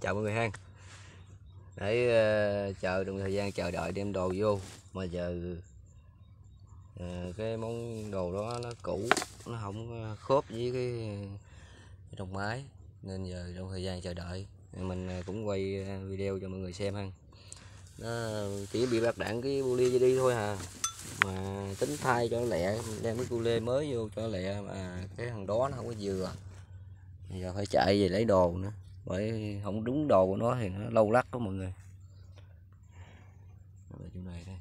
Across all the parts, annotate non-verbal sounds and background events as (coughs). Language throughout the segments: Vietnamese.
chào mọi người ha. Để uh, chờ trong thời gian chờ đợi đem đồ vô mà giờ uh, cái món đồ đó nó cũ nó không khớp với cái trong máy nên giờ trong thời gian chờ đợi. Mình ờ, cũng quay video cho mọi người xem ha. Nó chỉ bị bạc đạn cái bu lia đi thôi à. Mà tính thay cho lẹ đem cái cu lê mới vô cho lẹ mà cái thằng đó nó không có vừa giờ phải chạy về lấy đồ nữa bởi không đúng đồ của nó thì nó lâu lắc đó mọi người. Ở chỗ này đây.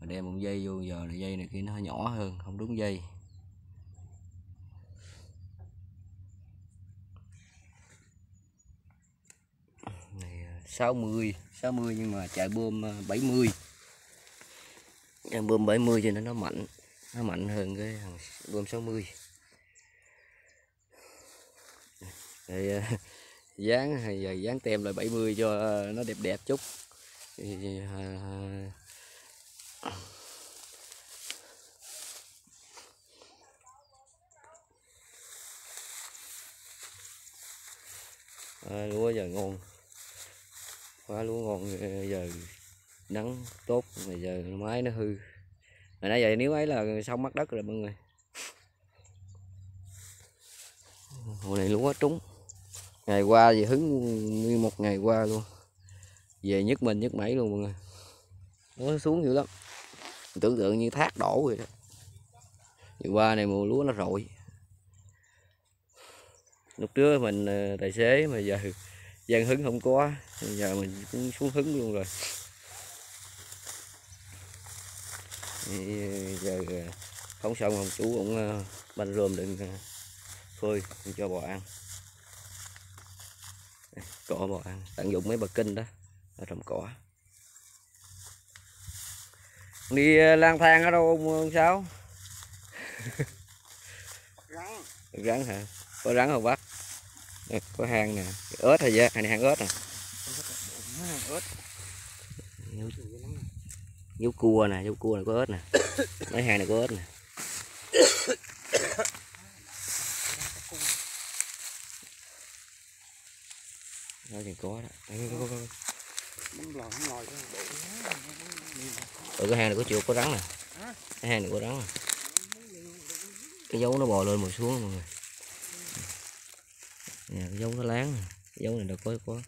Mà đem một dây vô giờ là dây này kia nó nhỏ hơn, không đúng dây. Này à, 60 60 nhưng mà chạy bơm à, 70 chạy bơm 70 cho nên nó mạnh nó mạnh hơn cái thằng bơm 60 mươi. À, (laughs) dán hay giờ dán tem lại 70 cho ờ, nó đẹp đẹp chút. Thì, à, à, lúa giờ ngon. Quá lúa ngon giờ nắng tốt mà giờ máy nó hư. Hồi nãy giờ nếu ấy là xong mất đất rồi mọi người. Hồi này lúa trúng ngày qua về hứng như một ngày qua luôn. Về nhất mình nhất mẩy luôn mọi người. Nó xuống dữ lắm. Tưởng tượng như thác đổ vậy đó. Ngày qua này mùa lúa nó rội. Lúc trước mình ờ, tài xế mà giờ (laughs) gian hứng không có giờ mình cũng xuống hứng luôn rồi. Giờ ờ, không xong ông chú cũng ờ, banh rơm đừng phơi cho bò ăn. (laughs) cỏ bò ăn. Tận dụng mấy bờ kinh đó ở trong cỏ. Đi lang thang ở đâu ông, ông sao rắn. Rắn hả? Có rắn không bác? Đây, có hang nè. Ớt hay gì này hang ớt nè ớt dấu, dấu cua nè dấu cua này có ớt nè. Mấy hang này có ớt nè nó thì có đó. Có, có, có. ở cái hang này có chuột có rắn nè. Cái hang này có rắn nè. Cái dấu nó bò lên mà xuống mọi người. Nè cái dấu nó láng nè. Cái dấu này đâu có có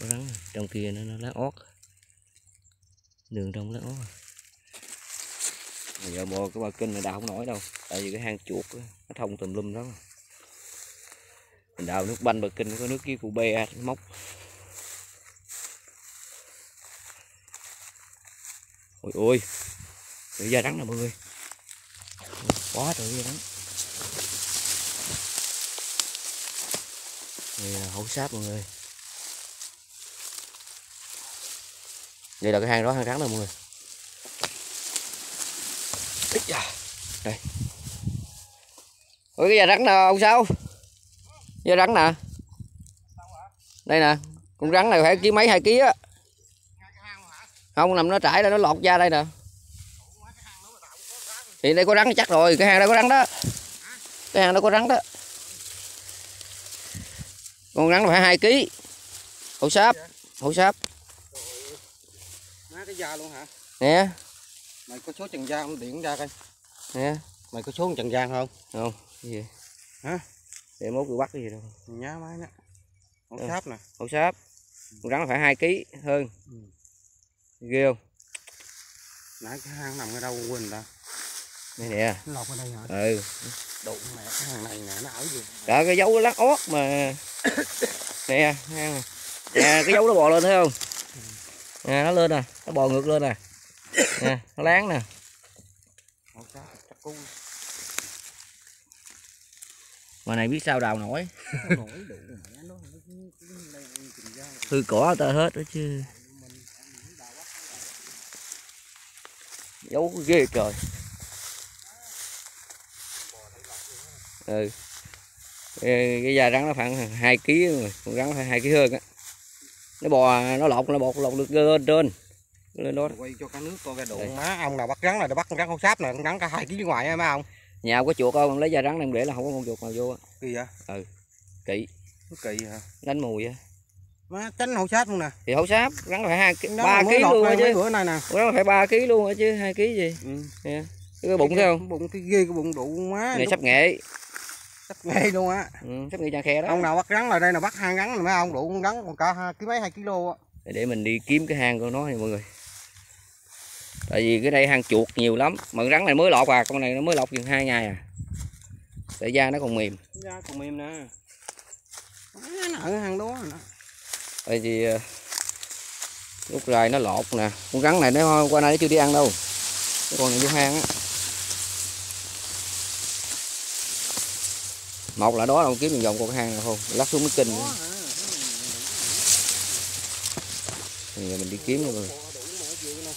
có rắn trong kia nó nó lá ót. Đường trong lá ót. Bây giờ bò cái ba kinh này đào không nổi đâu. Tại vì cái hang chuột nó thông tùm lum đó mà đào nước banh bờ kinh có nước kia cụ bê móc. Ôi ôi trời da rắn nè, mọi người. Quá trời da rắn đây là hổ sáp, mọi người. Đây là cái hang đó, hang rắn nè, mọi người. Ít da. đây. Ôi, cái da rắn nè ông sao da rắn nè. Đây nè con rắn này phải ký mấy hai ký á. Không nằm nó trải ra nó lọt ra đây nè. Thì đây có rắn chắc rồi cái hang đây có rắn đó. Cái hang đó có rắn đó. Con rắn phải hai ký. Hổ sáp hổ sáp. Má cái da luôn hả nè. Mày có số trần gian điện ra coi. Nè. Mày có số trần gian không? Không gì? Hả để mốt tôi bắt cái gì đâu. Nhá máy con Ừ. sáp nè. Hổ sáp. Con rắn phải hai ký hơn. Ừ. ghê không? Nãy cái hang nằm ở đâu quên ta? Đây nè. Lọt ở đây hả? Ừ. Đụng mẹ cái hàng này nè nó ở gì? Trời cái dấu lát ót mà. (coughs) Nè hang nè. cái dấu nó bò lên thấy không? Nè nó lên nè. Nó bò ngược lên nè. (coughs) Nè nó láng nè. Con sáp chắc cu mà này biết sao đào nổi. Hư cỏ ta hết đó chứ. Dấu ghê trời. Ừ. Cái, da rắn nó khoảng hai ký rồi con rắn phải hai ký hơn á. Nó bò nó lọt nó bọt lọt được lên trên. Lên đó quay cho cả nước coi cái Đây. đụng má ông nào bắt rắn là bắt con rắn con sáp nè con rắn cả hai ký ngoài á má ông nhà có chuột không? Lấy da rắn đem để là không có con chuột nào vô á. Kỳ vậy? Kỵ nó kỳ hả? Đánh mùi á. Má tránh hậu sát luôn nè. Thì hậu sáp rắn phải hai ba ký luôn chứ. bữa nay nè. Rắn phải ba ký luôn chứ hai ký gì? Ừ. nè cái bụng thấy không? bụng cái ghê cái bụng đủ má này sắp nghệ. Sắp ngay luôn á. Ừ, sắp nghệ trang khe đó. Ông nào bắt rắn là đây là bắt hai rắn là mấy ông đủ con rắn còn cả hai ký mấy hai kg á. Để, để mình đi kiếm cái hang của nó nha mọi người tại vì cái đây hang chuột nhiều lắm. Mà con rắn này mới lọt à con này nó mới lọt chừng hai ngày à. Tại da nó còn mềm. Da còn mềm nè. Má, nó ở hang đó nè tại vì ờ, lúc rồi nó lọt nè. Con rắn này nó qua nay nó chưa đi ăn đâu. Cái con này vô hang á. Một là đó là kiếm vòng vòng con hang nào không lắc xuống mới kinh nữa. Giờ mình đi kiếm nha mọi người Bò đủ mà ở chịu nè.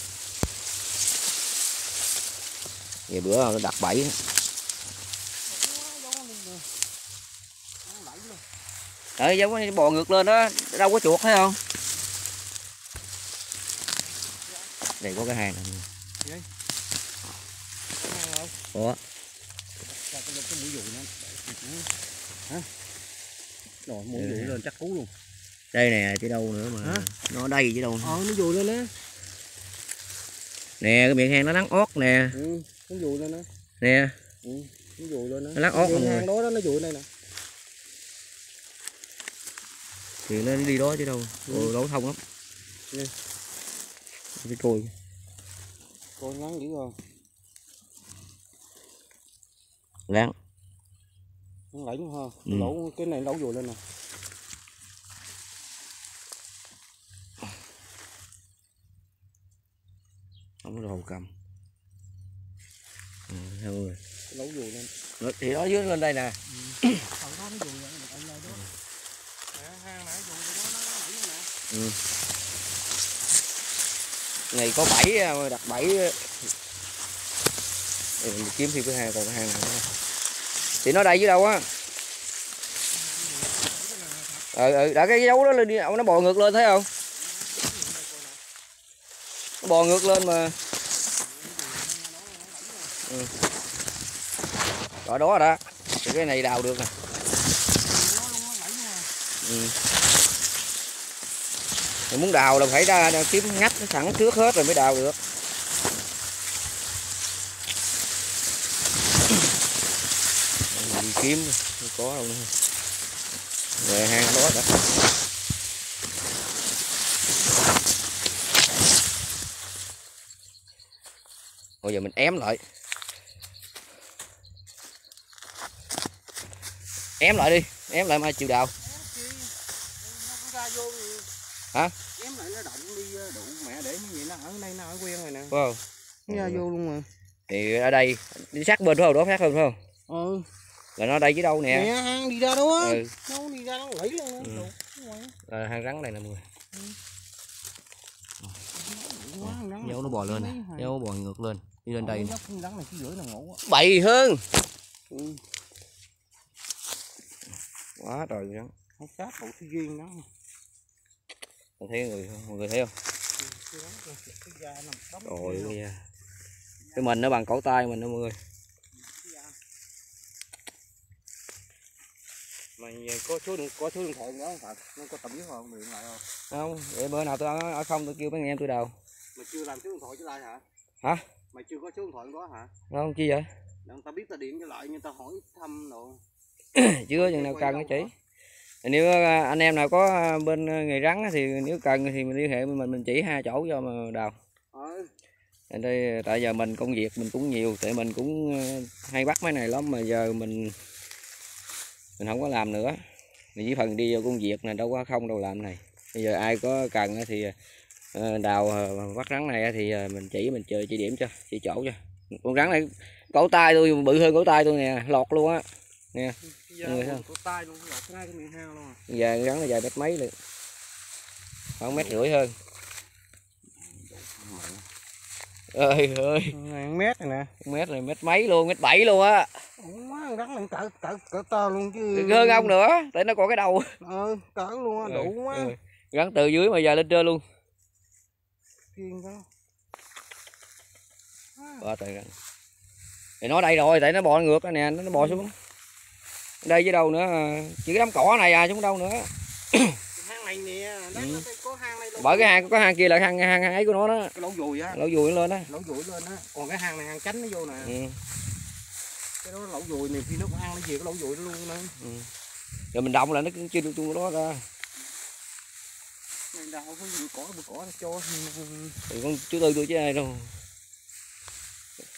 Về bữa nó đặt bẫy. Đấy, giống như bò ngược lên đó, đâu có chuột thấy không? Đây có cái hang này. Ủa, rồi mũi dùi lên chắc cú luôn đây nè chứ đâu nữa mà. Hả? Nó đây chứ đâu. ờ nó dùi lên á Nè, cái miệng hang nó lắng ót nè, ừ nó dùi lên á nè. ừ nó dùi lên á Nó lắc Cái không hang đó đó nó dùi đây nè Thì nó đi đó chứ đâu. Ừ. Có thông lắm. Nè. Cái cùi. con ngắn dữ rồi Láng. nó lẫy ha Ừ. lỗ cái này lỗ dùi lên nè Không có đồ cầm. Ừ, mọi người. lỗ dùi lên Nó- Thì nó dưới lên đây nè. Đó đó đó luôn nè này có bảy à, đặt bảy à. Để mình kiếm thêm cái hang còn cái hang này nữa. thì nó đây dưới đâu á ừ ừ đã cái dấu đó lên đi ông nó bò ngược lên thấy không nó bò ngược lên mà ừ rồi đó rồi đó. Thì cái này đào được nè ừ. Mình muốn đào là phải ra kiếm ngách nó sẵn trước hết rồi mới đào được. Đi kiếm không có đâu nữa. Về hang đó đã. Bây giờ mình ém lại. Ém lại đi ém lại mai chịu đào. Hả? em lại nó động đi ờ, đủ mẹ để như vậy nó ở đây nó ở quen rồi nè. Không nó ra vô luôn mà thì ở đây đi sát bên phải không? Đó sát hơn phải không? Ừ. Là nó đây chứ đâu nè. Nè hang đi ra đó. Á ừ. nó đi ra nó lẫy luôn. Ừ. là hang rắn này nè mọi người. Này dấu nó bò lên nè. dấu bò ngược lên. Đi lên đây bậy hơn. Ừ. quá trời rắn không sát bộ cái duyên đó. Mọi thấy người mọi người thấy không? Cái cái rồi rồi. bây giờ cái mình nó bằng cổ tay mình đó mọi người. Cái mày ờ, có số điện có số điện thoại đó không Phật? Nó có tầm biết không điện lại không? Không để bữa nào tôi ở, không tôi kêu mấy anh em tôi đầu mày chưa làm số điện thoại cho lại hả? Hả? mày chưa có số điện thoại đó hả? Không chi vậy? Để người ta biết ta điện cho lại nhưng ta hỏi thăm đồ chưa chừng nào cần nó chỉ nếu à, anh em nào có à, bên à, nghề rắn thì nếu cần thì mình liên hệ mình mình chỉ hai chỗ cho mà đào. Ở đây tại giờ mình công việc mình cũng nhiều tại mình cũng hay bắt mấy này lắm mà giờ mình mình không có làm nữa. Mình chỉ phần đi vô công việc này đâu có không đâu làm này. Bây giờ ai có cần thì đào bắt rắn này thì mình chỉ mình chơi chỉ điểm cho chỉ chỗ cho. Con rắn này cổ tay tôi bự hơn cổ tay tôi nè lọt luôn á Giờ Người thấy không? có tay luôn, lọt ngay cái miệng heo luôn à. rắn này dài mét mấy luôn khoảng mét rưỡi hơn ơi ơi mét này nè. mét này mét mấy luôn mét bảy luôn á rắn này cỡ cỡ cỡ to luôn chứ. hơn ông nữa tại nó còn cái đầu Ờ, cỡ luôn á, đủ quá. Ừ. gắn từ dưới mà giờ lên trên luôn Kiên đó. quá trời gắn thì nó đây rồi tại nó bò ngược nè nó nó bò xuống đây với đâu nữa à, chỉ cái đám cỏ này à không đâu nữa. Cái (coughs) hang này nè Ừ. nó có hang này lỗ bởi cái hang có hang kia là hang hang, hang ấy của nó đó. Cái lỗ dùi á. Lỗ nó lên đó lỗ dùi lên á. Còn cái hang này hang tránh nó vô nè. Ừ. cái đó lỗ dùi này khi nó có hang nó về cái lỗ dùi nó luôn nữa. Ừ. rồi mình động là nó chưa được chung đó ra đào có bụi cỏ bụi cỏ nó cho. Thì con chú tư tôi chứ ai đâu.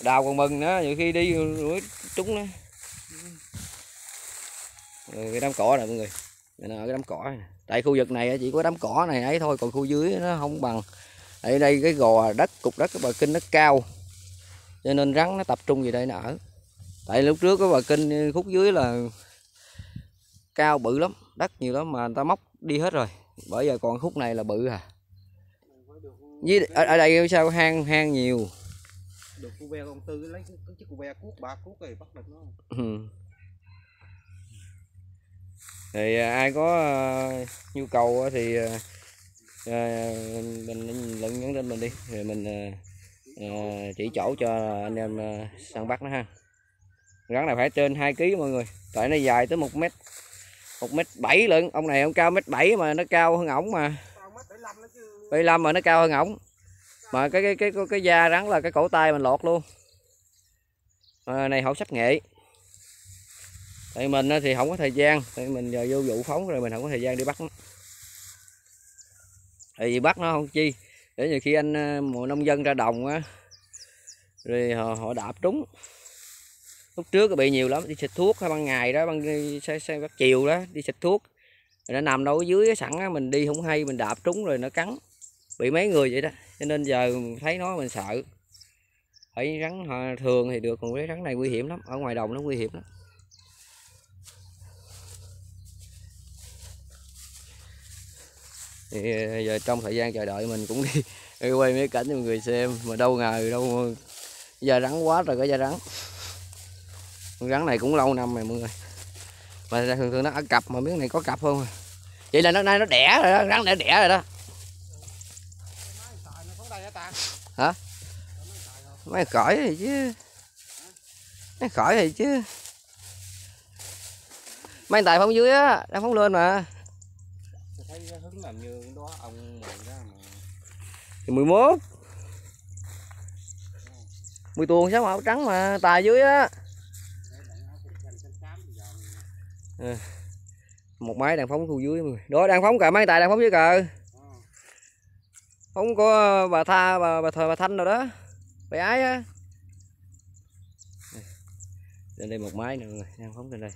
Đào còn mừng nữa nhiều khi đi rồi trúng nó rồi cái đám cỏ này mọi người. Đây là cái đám cỏ này. tại khu vực này chỉ có đám cỏ này ấy thôi còn khu dưới nó không bằng. Ở đây cái gò đất cục đất cái bờ kinh nó cao cho nên rắn nó tập trung về đây nó ở. Tại lúc trước cái bờ kinh khúc dưới là cao bự lắm đất nhiều lắm mà người ta móc đi hết rồi. Bởi giờ còn khúc này là bự à. Với ở, ở đây sao hang hang nhiều. Được cu ve con tư lấy cái cái chiếc cu ve cuốc ba cuốc rồi bắt được nó. Ừ thì à, ai có à, nhu cầu thì à, mình lẫn nhắn tin mình đi. Rồi mình chỉ chỗ cho anh em săn bắt nó ha. Rắn này phải trên 2 kg mọi người. Tại nó dài tới một mét một mét bảy lận. Ông này ông cao mét bảy mà nó cao hơn ổng mà. Bảy mươi mà nó cao hơn ổng. Mà cái cái cái cái, cái da rắn là cái cổ tay mình lọt luôn. À, này hậu sắc nghệ tại mình thì không có thời gian tại mình giờ vô vụ phóng rồi mình không có thời gian đi bắt nó. Tại vì bắt nó không chi để nhiều khi anh ờ, mùa nông dân ra đồng á rồi họ, họ đạp trúng. Lúc trước bị nhiều lắm đi xịt thuốc hay ban ngày đó ban xe, xe bắt chiều đó đi xịt thuốc. Rồi nó nằm đâu ở dưới sẵn á mình đi không hay mình đạp trúng rồi nó cắn. Bị mấy người vậy đó cho nên giờ thấy nó mình sợ. Phải rắn thường thì được còn cái rắn này nguy hiểm lắm ở ngoài đồng nó nguy hiểm lắm. Thì ờ, giờ trong thời gian chờ đợi mình cũng đi, (laughs) đi quay mấy cảnh cho mọi người xem mà đâu ngờ đâu ờ, da rắn quá rồi có da rắn. Con rắn này cũng lâu năm rồi mọi người. Mà thường thường nó ở cặp mà miếng này có cặp không à? vậy là nó nay nó đẻ rồi đó rắn đã đẻ rồi đó. Hả? Ta Hả? mấy chứ. Mấy khỏi rồi chứ. Mấy tài phóng dưới á đang phóng lên mà cái hứng làm như đó ông mình đó mà. Thì 11 mười tuồng sao màu trắng mà tài dưới á. Ờ, một máy đang phóng khu dưới người đó đang phóng cả máy tài đang phóng dưới cờ. Phóng có ờ, bà tha bà bà, thờ, bà thanh rồi đó. Bà ái á. Lên đây một máy nữa người đang phóng lên đây.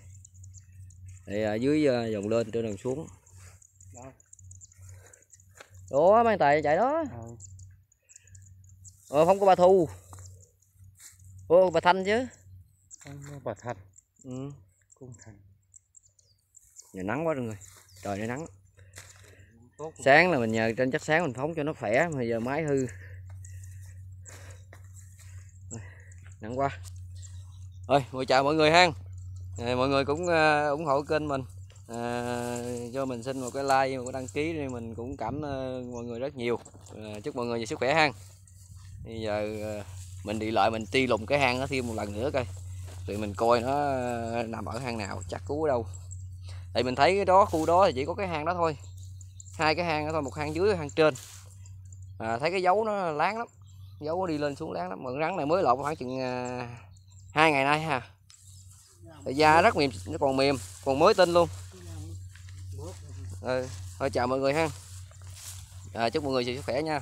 Thì à, dưới ờ, dòng lên trên đường xuống đó mấy tài chạy đó. Ờ. Không có bà thu. Ô bà thanh chứ. Bà thật ừ. cung thành. Giờ nắng quá rồi người trời nó nắng. Tốt sáng là mình nhờ trên chất sáng mình phóng cho nó khỏe mà giờ máy hư. Nắng quá. Rồi mời chào mọi người ha. À, mọi người cũng uh, ủng hộ kênh mình à, cho mình xin một cái like một cái đăng ký thì mình cũng cảm ơn mọi người rất nhiều. À, chúc mọi người nhiều sức khỏe ha. Bây giờ ờ, mình đi lại mình ti lùng cái hang nó thêm một lần nữa coi. Rồi mình coi nó nằm ở hang nào chắc cứu ở đâu. Tại mình thấy cái đó khu đó thì chỉ có cái hang đó thôi. Hai cái hang đó thôi một hang dưới hang trên. À, thấy cái dấu nó láng lắm. Dấu nó đi lên xuống láng lắm. Mượn rắn này mới lột khoảng chừng à, hai ngày nay ha. Da rất mềm nó còn mềm còn mới tinh luôn ừ. thôi chào mọi người ha à, chúc mọi người sức khỏe nha